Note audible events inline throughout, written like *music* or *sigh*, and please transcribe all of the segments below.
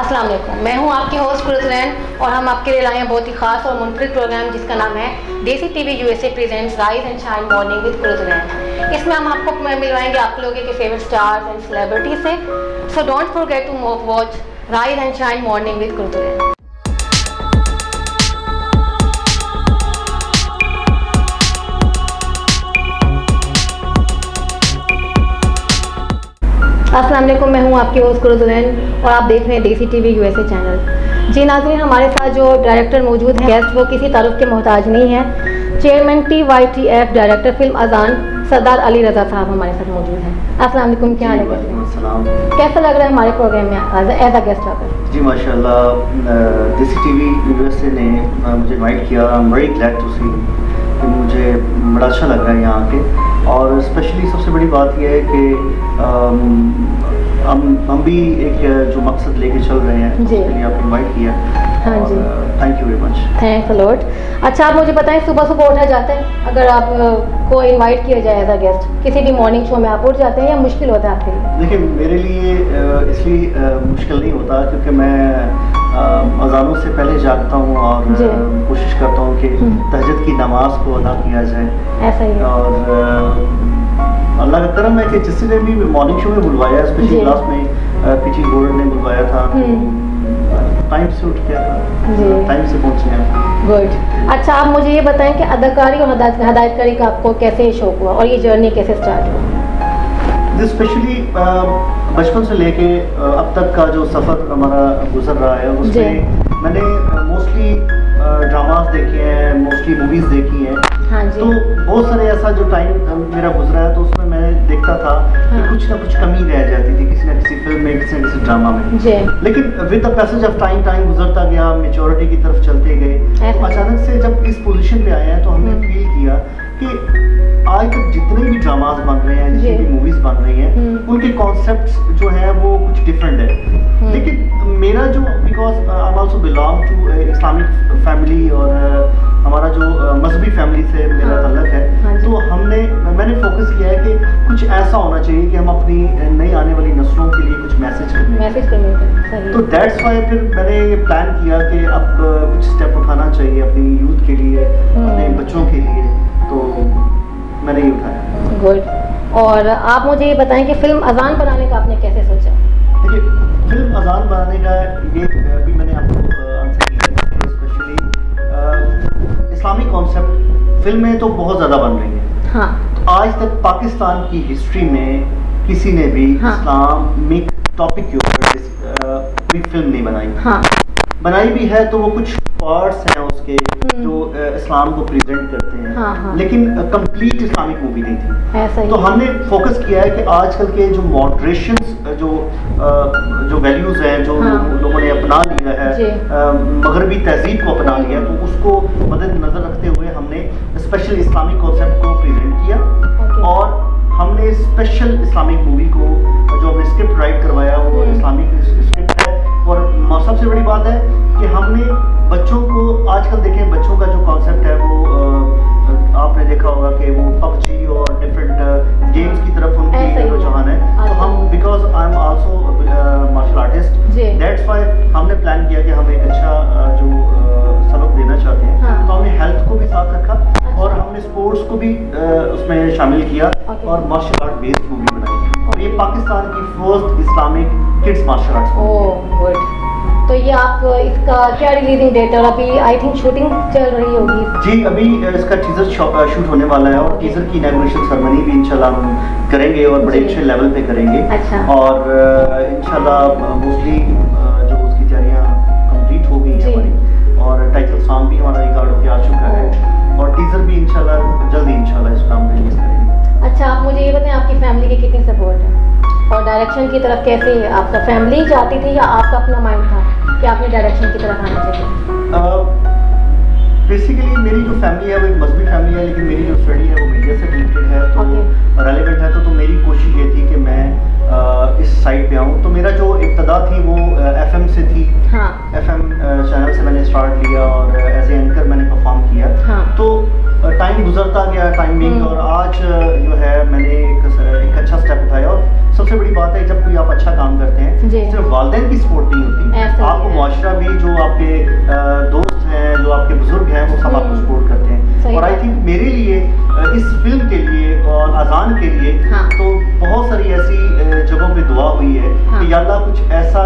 अस्सलाम वालेकुम। मैं हूँ आपके होस्ट कुलसरैन और हम आपके लिए लाए हैं बहुत ही खास और मुनफरद प्रोग्राम जिसका नाम है Desi TV USA presents rise and shine morning with Qurratulain इसमें हम आपको मिलवाएँगे आप लोगों के फेवरेट स्टार्स एंड सेलिब्रिटी से। So don't forget to watch rise and shine morning with Qurratulain अस्सलाम वालेकुम मैं हूँ आपकी होस्ट कुरजुलैन और आप देख रहे हैं देसी टीवी यूएसए चैनल जी नाजरीन हमारे साथ जो डायरेक्टर मौजूद हैं गेस्ट वो किसी तारुफ के मोहताज नहीं है। Chairman T Y T F director film Azan Sardar Ali रजा साहब हमारे साथ मौजूद हैं। अस्सलाम वालेकुम क्या हाल है? कैसा लग रहा है हमारे प्रोग्राम में एज अ गेस्ट आकर जी माशाल्लाह देसी टीवी यूएसए ने मुझे इनवाइट किया। I am very glad to see कि मुझे बड़ा अच्छा लग रहा है यहाँ आके। और स्पेशली सबसे बड़ी बात यह है कि हम हम भी एक जो मकसद लेके चल रहे हैं उसके लिए आप इनवाइट किया। हाँ जी। Thank you very much thanks a lot अच्छा आप मुझे बताएँ सुबह सुबह उठा जाते हैं? अगर आप को इनवाइट किया जाए एज अ गेस्ट किसी भी मॉर्निंग शो में आप उठ जाते हैं या मुश्किल होता है आपके लिए? देखिए मेरे लिए इसलिए मुश्किल नहीं होता क्योंकि मैं अजानों से पहले जागता हूँ और कोशिश करता हूँ कि हम्म। तहजद की नमाज़ को अदा किया जाए। ऐसा ही और अल्लाह का करम है कि जिसने भी मॉर्निंग शो में बुलवाया स्पेशली क्लास में पीटी गोल्ड ने बुलवाया था। टाइम हम्म। से उठ गया था। टाइम से पहुँचे हैं गुड अच्छा आप मुझे ये बताएँ कि अदाकारी और हदायतकारी का आपको कैसे शौक हुआ और ये जर्नी कैसे स्टार्ट हुआ? स्पेशली बचपन से लेके अब तक का जो सफ़र हमारा गुजर रहा है उसमें मैंने मोस्टली ड्रामास देखे हैं मोस्टली मूवीज़ देखी हैं। हाँ जी। तो बहुत सारे ऐसा जो टाइम मेरा गुजरा है तो उसमें मैं देखता था हाँ। कि कुछ ना कुछ कमी रह जाती थी किसी ना किसी फ़िल्म में किसी ना किसी ड्रामा में लेकिन with the passage of time time गुजरता गया मेच्योरिटी की तरफ़ चलते गए तो अचानक से जब इस पोजीशन पे आए हैं तो हमने फील हम्म। किया कि आज तक जितने भी ड्रामास बन रहे हैं जितनी भी मूवीज़ बन रही हैं हम्म। उनके कॉन्सेप्ट जो है वो कुछ डिफरेंट है हम्म। लेकिन मेरा जो because I also belong to Islamic family और हमारा जो मजहबी फैमिली से मेरा हाँ, तलक है हाँ तो हमने मैंने फोकस किया है कि कुछ ऐसा होना चाहिए कि हम अपनी नई आने वाली नस्लों के लिए कुछ मैसेज करें मैसेज करें तो दैट्स वाई फिर मैंने ये प्लान किया कि अब कुछ स्टेप उठाना चाहिए अपनी यूथ के लिए हम्म। अपने बच्चों के लिए तो मैंने ये उठाया। गुड और आप मुझे ये बताएँ कि फ़िल्म अजान बनाने का आपने कैसे सोचा? देखिए फ़िल्म अजान बनाने का ये अभी मैंने आपको आंसर किया स्पेशली इस्लामिक कॉन्सेप्ट फ़िल्में तो बहुत ज़्यादा बन रही हैं हाँ। तो आज तक पाकिस्तान की हिस्ट्री में किसी ने भी हाँ। इस्लामिक टॉपिक के ऊपर कोई फ़िल्म नहीं बनाई हाँ। बनाई भी है तो वो कुछ पार्ट्स हैं उसके हम्म। जो इस्लाम को प्रेजेंट करते हैं हाँ हाँ। लेकिन कंप्लीट इस्लामिक मूवी नहीं थी ऐसा तो हमने फोकस किया है कि आजकल के जो मॉडरेशन जो जो वैल्यूज़ हैं जो हाँ। लोगों ने अपना लिया है मगरबी तहजीब को अपना लिया है तो उसको मद्देनजर रखते हुए हमने स्पेशल इस्लामिक कॉन्सेप्ट को प्रेजेंट किया और हमने स्पेशल इस्लामिक मूवी को जो हमने स्क्रिप्ट राइट करवाया वो इस्लामिक हम्म। स्क्रिप्ट है और सबसे बड़ी बात है हमने बच्चों को आजकल देखें बच्चों का जो कॉन्सेप्ट है वो आपने देखा होगा कि वो पबजी और डिफरेंट गेम्स की तरफ़ उनकी रुझान है। तो हम because I am also martial artist that's why हमने प्लान किया कि हम एक अच्छा जो सबक देना चाहते हैं। हाँ। तो हमने हेल्थ को भी साथ रखा अच्छा। और हमने स्पोर्ट्स को भी उसमें शामिल किया और मार्शल आर्ट बेस्ड मूवी बनाई। और ये पाकिस्तान की first Islamic kids martial good तो ये आप इसका क्या रिलीजिंग डेट और अभी आई थिंक शूटिंग चल रही होगी। जी अभी इसका टीजर शूट होने वाला है और टीजर की इनॉग्रेशन सेरेमनी भी इंशाल्लाह हम करेंगे और बड़े अच्छे लेवल पे करेंगे। अच्छा। और इंशाल्लाह मोस्टली जो उसकी तैयारियाँ कंप्लीट हो गई हैं हमारी। और टाइटल सॉन्ग भी हमारा रिकॉर्ड होकर आ चुका है। और टीजर भी इंशाल्लाह जल्दी इंशाल्लाह इस काम रिलीज़ करेंगे। अच्छा आप मुझे ये बताएँ आपकी फैमिली की कितनी सपोर्ट है? और डायरेक्शन की तरफ़ कैसे आपका फैमिली चाहती थी या आपका अपना माइंड था? कि आपने डायरेक्शन की तरफ़ आना चाहिए। बेसिकली मेरी जो फैमिली है वो एक मजबी फैमिली है लेकिन मेरी जो स्टडी है वो मीडिया से रिलेटेड है तो रेलिवेंट है तो, तो मेरी कोशिश ये थी कि मैं आ, इस साइड पे आऊँ। तो मेरा जो इब्तदा थी वो एफएम से थी। एफ़ एम चैनल से मैंने स्टार्ट किया और एज ए एंकर मैंने परफॉर्म किया। हाँ। तो टाइम गुजरता गया टाइमिंग हम्म। और आज जो है मैंने एक, एक अच्छा स्टेप उठाया और सबसे बड़ी बात है जब कोई आप अच्छा काम करते हैं सिर्फ़ वालदेन की सपोर्ट नहीं होती। आपको मुआरा भी जो आपके दोस्त हैं जो आपके बुज़ुर्ग हैं वो सब आपको सपोर्ट हम्म। करते हैं। और आई थिंक मेरे लिए इस फ़िल्म के लिए और अजान के लिए हाँ। तो बहुत सारी ऐसी जगहों पे दुआ हुई है हाँ। कि अल्लाह कुछ ऐसा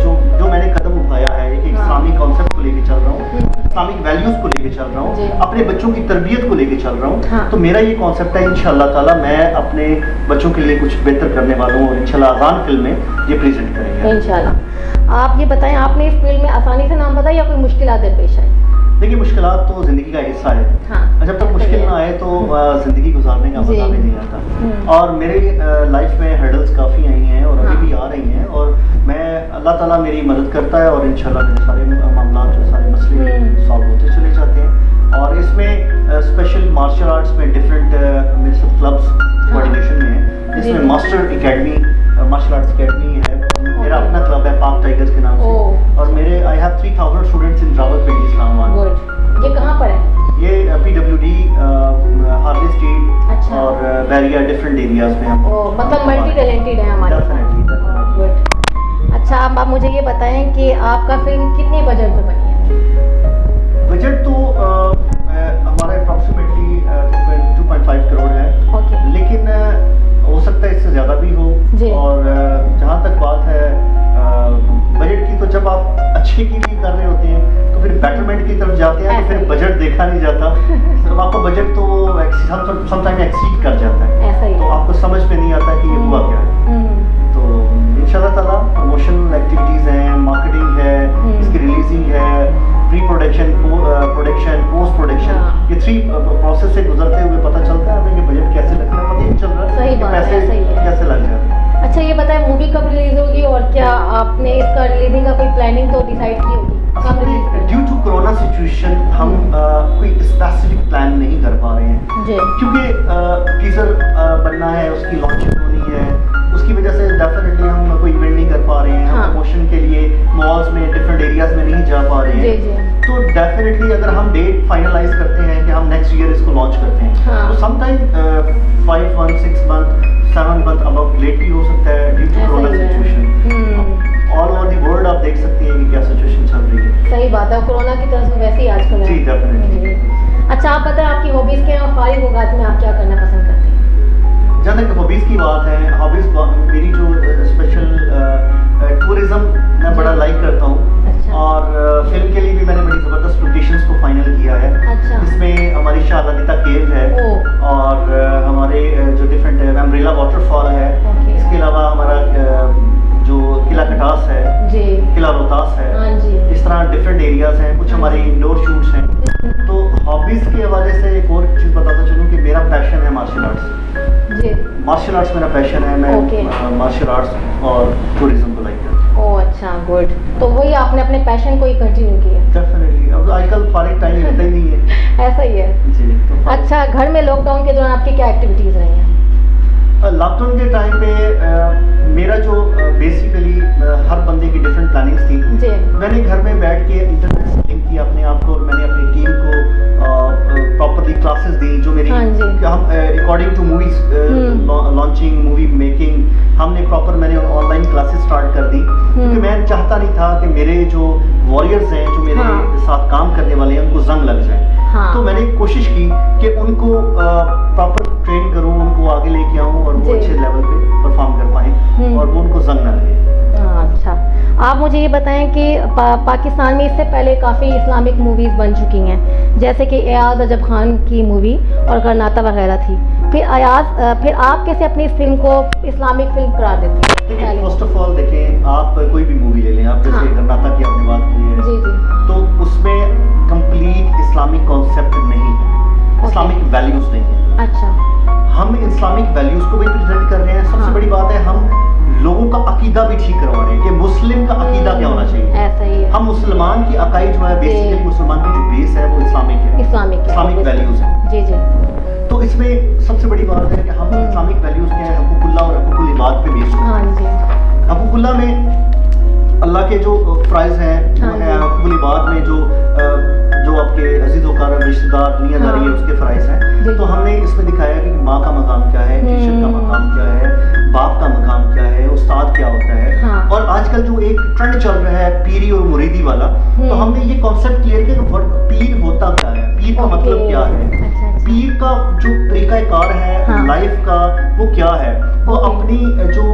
जो जो मैंने कदम उठाया है एक इस्लामी हाँ। कॉन्सेप्ट को लेके चल रहा हूँ हम्म। इस्लामिक वैल्यूज़ को लेके चल रहा हूँ अपने बच्चों की तरबियत को लेके चल रहा हूँ हाँ। तो मेरा ये कॉन्सेप्ट है इंशाल्लाह ताला मैं अपने बच्चों के लिए कुछ बेहतर करने वाला हूँ और इंशाल्लाह अजान फ़िल्म में ये प्रेजेंट करेंगे इंशाल्लाह आप ये बताएँ आपने इस फ़िल्म में आसानी से नाम बताया या कोई मुश्किल दरपेश आई देखिए मुश्किल तो ज़िंदगी का हिस्सा है। हाँ, जब तक मुश्किल ना आए तो ज़िंदगी गुजारने का मज़ा भी नहीं आता। हम्म। और मेरे लाइफ में हर्डल्स काफ़ी आई हैं और अभी हाँ। भी आ रही हैं और मैं अल्लाह ताला मेरी मदद करता है और इंशाल्लाह मेरे सारे मामला जो सारे मसले सॉल्व हम्म। होते चले जाते हैं। और इसमें स्पेशल मार्शल आर्ट्स में डिफरेंट मेरे सब क्लब्स कोऑर्डिनेशन में है। इसमें master academy martial arts academy है। मेरा अपना क्लब है पाक टाइगर्स के नाम से। और मेरे I have 3000 students in Rawalpindi Islamabad ये कहाँ पर है? ये पीडब्ल्यूडी हार्ले स्ट्रीट अच्छा। और बैरिया डिफरेंट एरियाज़ में हम मतलब मल्टी टैलेंटेड है हमारे। डेफिनेटली अच्छा अब आप मुझे ये बताएँ कि आपका फ़िल्म कितने बजट में बनी है? बजट तो देखा नहीं जाता। तो आपका बजट तो समटाइम एक्सीड कर जाता है। तो आपको समझ में नहीं आता कि ये हुआ क्या है। हम्म। तो इंशाल्लाह ताला प्रमोशनल एक्टिविटीज़ हैं मार्केटिंग है हम्म। इसकी रिलीजिंग है pre production production post production ये थ्री प्रोसेस से गुजरते हुए पता चलता है हमें कि बजट कैसे लगता है पता ही चल रहा। है पैसे है, है। कैसे लग जाते हैं। अच्छा ये बताएँ मूवी कब रिलीज़ होगी और क्या आपने इसका रिलीजिंग का कोई प्लानिंग तो डिसाइड की होगी? ड्यू टू कोरोना सिचुएशन हम कोई स्पेसिफिक प्लान नहीं कर पा रहे हैं। क्योंकि टीजर बनना है उसकी लॉन्चिंग होनी है उसकी वजह से डेफिनेटली हम पा रहे हैं हाँ। प्रमोशन के लिए मॉल्स में डिफरेंट एरियाज़ में नहीं जा पा रहे हैं। तो डेफिनेटली अगर हम डेट फाइनलाइज करते हैं कि हम नेक्स्ट ईयर इसको लॉन्च करते हैं हाँ. तो sometime five month six month seven month अब लेट भी हो सकता है due to corona situation all over the world आप देख सकते हैं कि क्या सिचुएशन चल रही है। सही बात है कोरोना की तरफ़ से वैसे ही आजकल जी डेफिनेटली अच्छा आप बताएँ आपकी हॉबीज क्या हैं और फारिग औकात में आप क्या करना पसंद करते हैं? जहाँ तक हॉबीज़ की बात है हॉबीज़ मेरी जो स्पेशल टूरिज़्म मैं बड़ा लाइक करता हूँ। अच्छा। और फ़िल्म के लिए भी मैंने बड़ी ज़बरदस्त लोकेशंस को फाइनल किया है। अच्छा। इसमें हमारी शाहदिता केव है और हमारे जो डिफरेंट एम्ब्रेला वाटरफॉल है। इसके अलावा हमारा जो किला कटास है किला रोहतास है। हाँ इस तरह डिफरेंट एरियाज़ हैं कुछ हमारे इंडोर शूट्स हैं। तो हॉबीज़ के से एक और चीज़ बताता चलूँ कि मेरा पैशन है मार्शल आर्ट्स मार्शल आर्ट्स मेरा पैशन है मैं मार्शल आर्ट्स और टूरिज़्म को लाइक करता हूँ। अच्छा गुड तो वही आपने अपने पैशन को ही कंटिन्यू किया? डेफिनेटली अब आजकल फारिग टाइम मिलता ही नहीं है। *laughs* ऐसा ही है। जी तो अच्छा घर में लॉकडाउन के दौरान आपकी क्या एक्टिविटीज़ रही हैं? लॉकडाउन के टाइम पे मेरा जो बेसिकली हर बंदे की डिफरेंट प्लानिंग्स थी। मैंने घर में बैठ के इंटरनेट किया अपने आप को और मैंने अपनी टीम को प्रॉपरली क्लासेस दी जो मेरी हाँ हम according to movies launching movie making हमने प्रॉपर मैंने ऑनलाइन क्लासेस स्टार्ट कर दी क्योंकि हम्म। मैं चाहता नहीं था कि मेरे जो वॉरियर्स हैं जो मेरे हाँ। साथ काम करने वाले हैं उनको जंग लग जाए हाँ। तो मैंने कोशिश की कि उनको प्रॉपर ट्रेन करूँ उनको आगे लेके आऊँ और वो अच्छे लेवल पे परफॉर्म कर पाए हम्म। और वो उनको जंग ना लगे अच्छा। आप मुझे ये बताएँ कि पा, पाकिस्तान में इससे पहले काफ़ी इस्लामिक मूवीज़ बन चुकी हैं जैसे कि एयाज अजब खान की मूवी और गरनाता वगैरह थी। फिर अयाज फिर आप कैसे अपनी इस फ़िल्म को इस्लामिक फ़िल्म करार देते हैं? फ़र्स्ट ऑफ़ ऑल देखें आप कोई भी मूवी ले लें आप जैसे हाँ। गरनाता की आपने बात की है जी जी। तो उसमें कंप्लीट इस्लामिक कॉन्सेप्ट नहीं है। इस्लामिक वैल्यूज़ नहीं है। अच्छा। हम इस्लामिक वैल्यूज़ को भी प्रेजेंट कर अकीदा भी ठीक करवा रहे हैं कि मुस्लिम का अकीदा क्या होना चाहिए? ऐसा ही है। हम मुसलमान की अकाई जो है बेसिकली मुसलमान की जो बेस है वो इस्लामिक है। इस्लामिक इस्लामिक वैल्यूज़ है। जी जी। तो इसमें सबसे बड़ी बात है कि हम इस्लामिक वैल्यूज़ के हैं? हकूकुल्ला और हकूकुल इबाद पे बेस्ड हाँ। जी। हकूकुल्ला में अल्लाह के जो प्राइज हैं हाँ बाद में जो जो रिश्तेदार दुनियादारी हाँ। है उसके प्राइज हैं तो हमने इसमें दिखाया कि माँ का मकाम क्या है टीचर का हम्म। मकाम क्या है बाप का मकाम क्या है उस्ताद क्या होता है हाँ। और आजकल जो एक ट्रेंड चल रहा है पीरी और मुरीदी वाला तो हम्म। हमने ये कॉन्सेप्ट क्लियर किया कि पीर होता क्या है पीर का मतलब क्या है अच्छा, अच्छा। पीर का जो तरीकाकार है हाँ। लाइफ का वो क्या है वो अपनी जो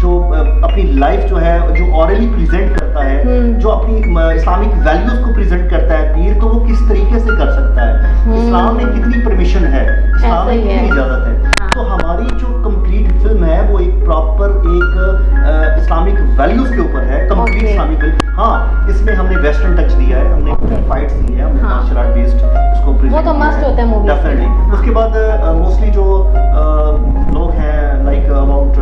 जो अपनी लाइफ जो है जो ऑरली प्रेजेंट करता है हम्म। जो अपनी इस्लामिक वैल्यूज़ को प्रेजेंट करता है पीर तो वो किस तरीके से कर सकता है? हम्म। इस्लाम में कितनी परमिशन है? इस्लाम में कितनी इजाज़त है? हाँ। तो हमारी जो कंप्लीट फ़िल्म है वो एक प्रॉपर एक इस्लामिक वैल्यूज़ के ऊपर है कंप्लीट इस्लामिक वैल्यू हाँ इसमें हमने वेस्टर्न टच दिया है हमने फाइट्स दी है हमने मार्शल आर्ट बेस्ड उसको वो तो मस्त होता है मूवी डेफिनेटली। उसके बाद मोस्टली जो लोग हैं लाइक अबाउट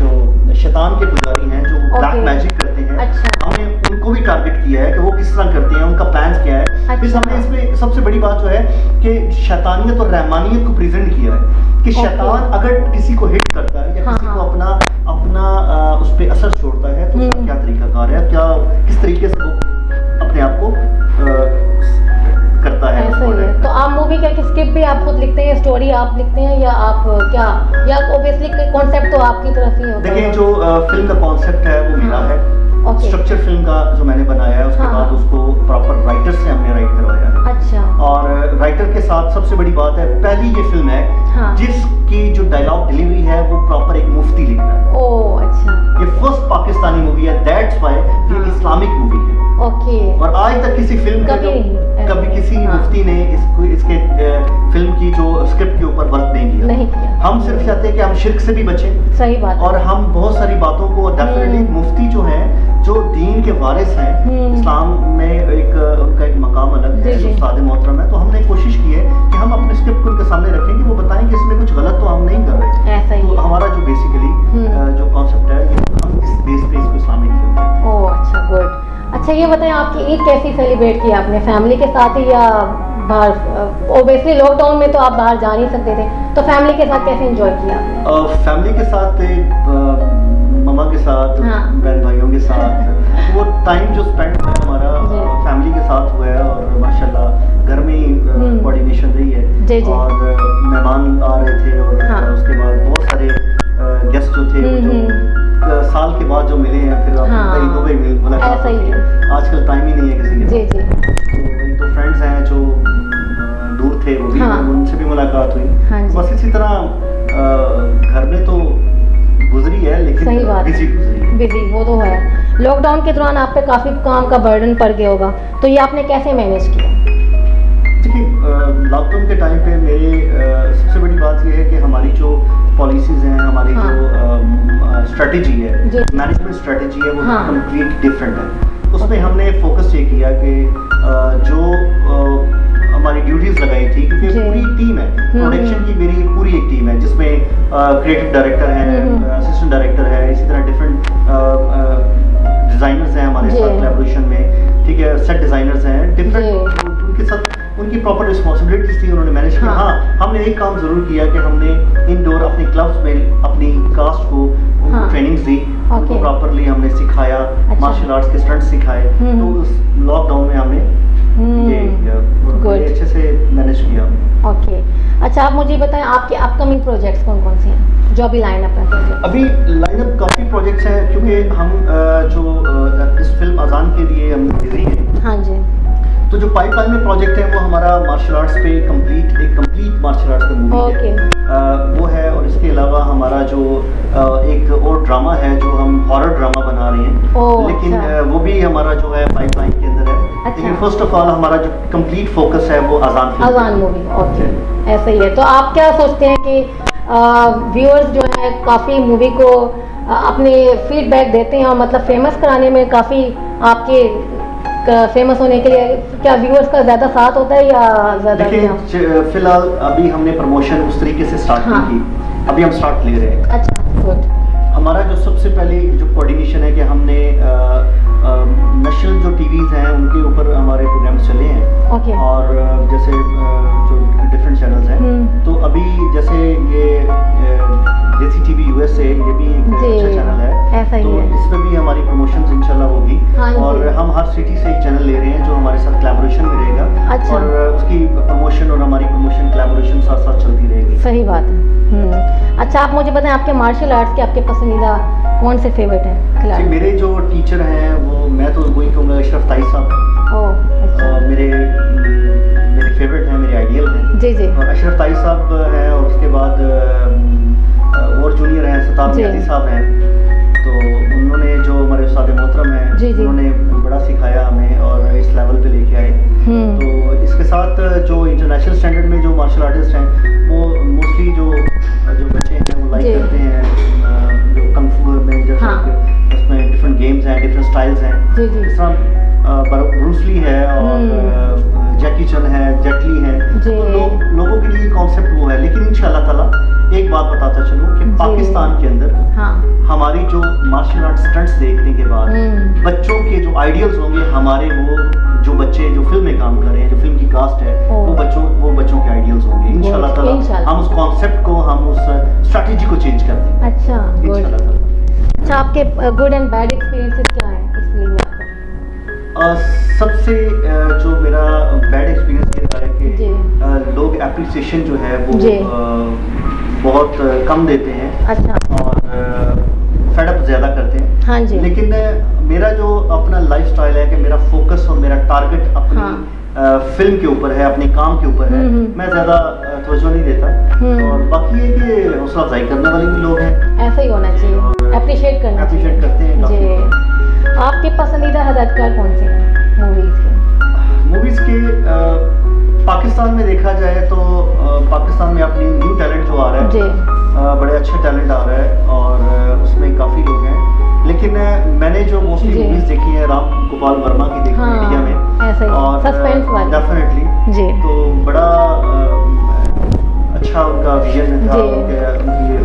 जो शैतान के पुजारी हैं जो ब्लैक okay. मैजिक करते हैं अच्छा। हमने उनको भी टारगेट किया है कि वो किस तरह करते हैं उनका प्लान क्या है अच्छा। फिर हमने इसमें सबसे बड़ी बात जो है कि शैतानियत और रहमानियत को प्रेजेंट किया है कि शैतान अगर किसी को हिट करता है या हाँ, किसी को हाँ। अपना अपना आ, उस पर असर छोड़ता है तो हम्म। क्या तरीका कार है क्या किस तरीके से वो अपने आप को करता है ही है तो आप मूवी क्या स्क्रिप्ट भी आप खुद लिखते हैं स्टोरी आप लिखते हैं या आप क्या? या ऑब्वियसली कॉन्सेप्ट तो आपकी तरफ़ ही होता है देखिए जो फ़िल्म का कॉन्सेप्ट है वो मेरा हाँ। है। स्ट्रक्चर फ़िल्म का जो मैंने बनाया है उसके हाँ. बाद उसको प्रॉपर राइटर से हमने राइट करवाया अच्छा। और राइटर के साथ सबसे बड़ी बात है पहली ये फ़िल्म है हाँ. जिसकी जो डायलॉग डिलीवरी है वो प्रॉपर एक मुफ्ती लिख रहा है। ओ अच्छा। ये फ़र्स्ट पाकिस्तानी मूवी है दैट्स व्हाई ये इस्लामिक मूवी है। ओके और आज तक किसी फ़िल्म का जो कभी किसी हाँ। मुफ्ती ने इसको इसके फ़िल्म की जो स्क्रिप्ट के ऊपर वर्क नहीं किया। नहीं किया। हम सिर्फ़ चाहते हैं कि हम शिरक से भी बचें। सही बात। और हम बहुत सारी बातों को डेफिनेटली हम्म। मुफ्ती जो है जो दीन के वारिस हैं हम्म। इस्लाम में एक उनका एक मकाम अलग है जो सादे मोहतरम है। तो हमने कोशिश की है कि हम अपने स्क्रिप्ट को उनके सामने रखेंगे वो बताएँ कि इसमें कुछ गलत तो हम नहीं कर रहे। ऐसा ही तो हमारा जो बेसिकली हम्म। जो कॉन्सेप्ट है हम इस बेस पे इसको इस्लामिक फ़िल्म ओह अच्छा गुड अच्छा ये बताएँ आपकी ईद कैसी सेलिब्रेट की आपने फैमिली के साथ ही या बाहर ओबियसली लॉकडाउन में तो आप बाहर जा नहीं सकते थे तो फैमिली के साथ कैसे एंजॉय किया फैमिली के साथ मम्मा के साथ हाँ। बहन भाइयों के साथ *laughs* वो टाइम जो स्पेंड हुआ हमारा फैमिली के साथ हुआ है और माशाल्लाह घर में कोऑर्डिनेशन हम्म। रही है जी जी। और मेहमान आ रहे थे और हाँ। उसके बाद बहुत सारे गेस्ट जो थे हम्म, जो साल के बाद जो मिले हैं फिर हाँ, कहीं दो मिल मुलाकात आजकल टाइम ही नहीं है किसी के जी जी। तो एक दो फ्रेंड्स हैं जो दूर थे वो भी हाँ, उनसे भी मुलाकात हुई। हाँ तो बस इसी तरह घर में तो गुजरी है लेकिन सही बात बिज़ी गुजरी बिज़ी वो तो है। लॉकडाउन के दौरान आप पे काफ़ी काम का बर्डन पड़ गया होगा। तो ये आपने कैसे मैनेज किया? देखिए लॉकडाउन के टाइम पे मेरे सबसे बड़ी बात ये है कि हमारी जो पॉलिसीज़ हैं हमारी हाँ। जो स्ट्रेटजी है मैनेजमेंट स्ट्रेटजी है वो हाँ। कंप्लीट डिफरेंट है। उसमें हमने फोकस ये किया कि जो हमारी ड्यूटीज़ लगाई थी क्योंकि पूरी टीम है। प्रोडक्शन हम्म। की मेरी पूरी एक टीम है जिसमें क्रिएटिव डायरेक्टर है असिस्टेंट डायरेक्टर है इसी तरह डिफरेंट डिजाइनर्स हैं हमारे साथ कोलैबोरेशन में। ठीक है सेट डिजाइनर्स हैं डिफरेंट उनके प्रॉपर रिस्पॉन्सिबिलिटीज थी उन्होंने मैनेज किया। हाँ।, हाँ हमने एक काम ज़रूर किया कि हमने इनडोर अपने क्लब्स में अपनी कास्ट को हाँ, ट्रेनिंग्स दी उनको प्रॉपरली हमने सिखाया मार्शल आर्ट्स के स्टंट सिखाए। हम्म, तो। उस लॉकडाउन में हमने हम्म, ये अच्छे से मैनेज किया। ओके अच्छा आप मुझे बताएँ आपके अपकमिंग प्रोजेक्ट्स कौन कौन से हैं जो अभी लाइन अप है? अभी लाइन अप काफ़ी प्रोजेक्ट्स हैं क्योंकि हम जो इस फ़िल्म अजान के लिए हम बिज़ी हैं। हाँ जी। तो जो पाइपलाइन में प्रोजेक्ट है वो हमारा मार्शल आर्ट्स पे कंप्लीट एक कंप्लीट मार्शल आर्ट्स का मूवी okay. है आ, वो है और इसके अलावा हमारा जो आ, एक और ड्रामा है जो हम हॉरर ड्रामा बना रहे हैं। oh, लेकिन अच्छा। वो भी हमारा जो है पाइपलाइन के अंदर है। अच्छा। लेकिन फ़र्स्ट ऑफ़ ऑल हमारा जो कंप्लीट फोकस है वो आजान आजान मूवी ओके ऐसा ही है। तो आप क्या सोचते हैं कि व्यूअर्स जो है काफ़ी मूवी को अपने फीडबैक देते हैं और मतलब फ़ेमस कराने में काफ़ी आपके फ़ेमस होने के लिए क्या व्यूअर्स का ज़्यादा साथ होता है या ज़्यादा फ़िलहाल अभी हमने प्रमोशन उस तरीके से स्टार्ट हाँ। की अभी हम स्टार्ट ले रहे हैं अच्छा गुड हमारा जो सबसे पहले जो कोऑर्डिनेशन है कि हमने नेशनल जो टीवीज हैं उनके ऊपर हमारे प्रोग्राम्स चले हैं okay. और जैसे जो डिफरेंट चैनल्स हैं हम्म। तो अभी जैसे ये देसी टीवी यूएसए ये भी एक अच्छा चैनल है। ऐसा ही तो है। इसमें भी हमारी प्रमोशन इंशाल्लाह होगी। हाँ और हम हर सिटी से एक चैनल ले रहे हैं जो हमारे साथ कोलैबोरेशन में रहेगा। अच्छा। और उसकी प्रमोशन और हमारी प्रमोशन कोलैबोरेशन साथ साथ चलती रहेगी। सही बात है। हम्म। अच्छा आप मुझे बताएँ आपके मार्शल आर्ट्स के आपके पसंदीदा कौन से फेवरेट हैं? मेरे जो टीचर हैं वो मैं तो वही कहूँगा अशरफ ताई साहब। अच्छा। और मेरे मेरे फेवरेट हैं मेरे आइडियल हैं। जी जी। और अशरफ ताई साहब हैं और उसके बाद और जूनियर हैं सताब जी। नियाजी साहब हैं तो उन्होंने जो हमारे उस्ताद मोहतरम हैं। उन्होंने बड़ा सिखाया हमें और इस लेवल पे लेके आए हम्म तो इसके साथ जो इंटरनेशनल स्टैंडर्ड में जो मार्शल आर्टिस्ट हैं वो मोस्टली जो जो बच्चे हैं वो लाइक करते हैं जो कंफू में जैसे हाँ। उसमें डिफरेंट गेम्स हैं डिफरेंट स्टाइल्स हैं जिस तरह ब्रूसली है और हम्म। जैकी चन है जेटली है तो लोग लोगों के लिए कॉन्सेप्ट वो है। लेकिन इंशाल्लाह ताला एक बात बताता चलूँ कि पाकिस्तान के अंदर हाँ। हमारी जो मार्शल आर्ट स्टंट्स देखने के बाद हम्म। बच्चों के जो आइडियल्स होंगे हमारे वो जो बच्चे जो फ़िल्म में काम कर रहे हैं जो फ़िल्म की कास्ट है वो बच्चों वो बच्चों के आइडियल्स होंगे। इंशाल्लाह ताला हम उस कॉन्सेप्ट को हम उस स्ट्रैटेजी को चेंज कर देंगे। अच्छा अच्छा आपके गुड एंड बैड एक्सपीरियंसेस क्या हैं इस सबसे जो मेरा बैड एक्सपीरियंस ये रहा है कि। लोग एप्रिसिएशन जो है वो बहुत कम देते हैं अच्छा और फेडअप ज़्यादा करते हैं हाँ जी लेकिन मेरा जो अपना लाइफ स्टाइल है कि मेरा फोकस और मेरा टारगेट अपनी हाँ। फ़िल्म के ऊपर है अपने काम के ऊपर है। मैं ज़्यादा तवज्जो नहीं देता हम्म। और बाकी ये कि हौसला अफजाई करने वाले भी लोग हैं ऐसा ही होना चाहिए अप्रिशिएट करना appreciate करते हैं। आपके पसंदीदा हदायतकार कौन से हैं? मूवीज़ के। मूवीज़ के पाकिस्तान में देखा जाए तो पाकिस्तान में अपनी न्यू टैलेंट जो आ रहा है जी। बड़े अच्छे टैलेंट आ रहा है और उसमें काफ़ी लोग हैं। लेकिन मैंने जो मोस्टली मूवीज़ देखी है राम गोपाल वर्मा की देखी हाँ, इंडिया में ऐसा और डेफिनेटली तो बड़ा अच्छा उनका विजन था उनके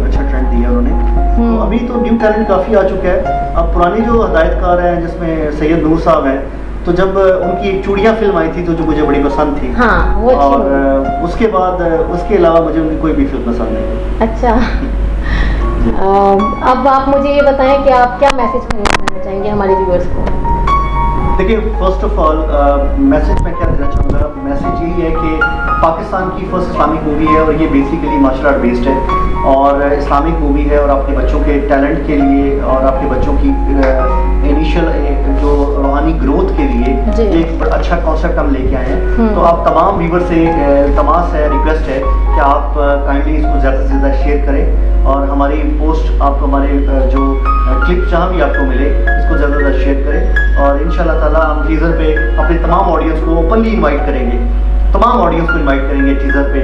अच्छा ट्रेंड दिया उन्होंने। तो हम्म। अभी तो न्यू टैलेंट काफ़ी आ चुका है। अब पुरानी जो हदायतकार हैं जिसमें सैयद नूर साहब हैं तो जब उनकी एक चूड़िया फ़िल्म आई थी तो जो मुझे बड़ी पसंद थी हाँ वो और उसके बाद उसके अलावा मुझे उनकी कोई भी फ़िल्म पसंद नहीं। अच्छा। *laughs* *laughs* अब आप मुझे ये बताएँ कि आप क्या मैसेज करना चाहेंगे हमारे व्यूअर्स को? देखिए फ़र्स्ट ऑफ़ ऑल मैसेज मैं क्या देना चाहूँगा? पाकिस्तान की फ़र्स्ट इस्लामिक मूवी है और ये बेसिकली मार्शल आर्ट बेस्ड है। और इस्लामिक मूवी है और अपने बच्चों के टैलेंट के लिए और आपके बच्चों की इनिशियल जो रूहानी ग्रोथ के लिए एक अच्छा कॉन्सेप्ट हम लेके आए हैं। हम्म। तो आप तमाम व्यूवर से तमाश है रिक्वेस्ट है कि आप काइंडली इसको ज़्यादा से ज़्यादा शेयर करें और हमारी पोस्ट आप हमारे जो क्लिप जहाँ भी आपको मिले इसको ज़्यादा से ज़्यादा शेयर करें और इन ताला हम टीज़र पे अपने तमाम ऑडियंस को ओपनली इन्वाइट करेंगे। तमाम ऑडियंस को इनवाइट करेंगे टीज़र पे।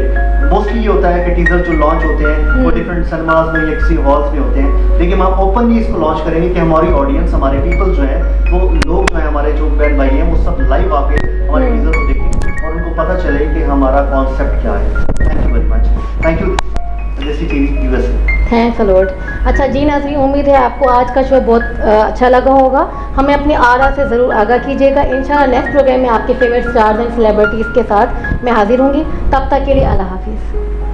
मोस्टली ये होता है कि टीज़र जो लॉन्च होते हैं वो हम्म। डिफरेंट सिनेमाज में या किसी हॉल्स में होते हैं। लेकिन हम ओपनली इसको लॉन्च करेंगे कि हमारी ऑडियंस हमारे पीपल जो है वो लोग जो है हमारे जो बहन भाई हैं वो सब लाइव आके हमारे हम्म। टीज़र को देखें और उनको पता चले कि हमारा कॉन्सेप्ट क्या है। Thank you very much thank you Desi TV USA thanks a lot अच्छा जी नाजरी उम्मीद है आपको आज का शो बहुत अच्छा लगा होगा। हमें अपनी आरा से ज़रूर आगाह कीजिएगा। इन नेक्स्ट प्रोग्राम में आपके फेवरेट स्टार्स एंड सेलिब्रिटीज़ के साथ मैं हाजिर होंगी। तब तक के लिए अल्लाह हाफिज़।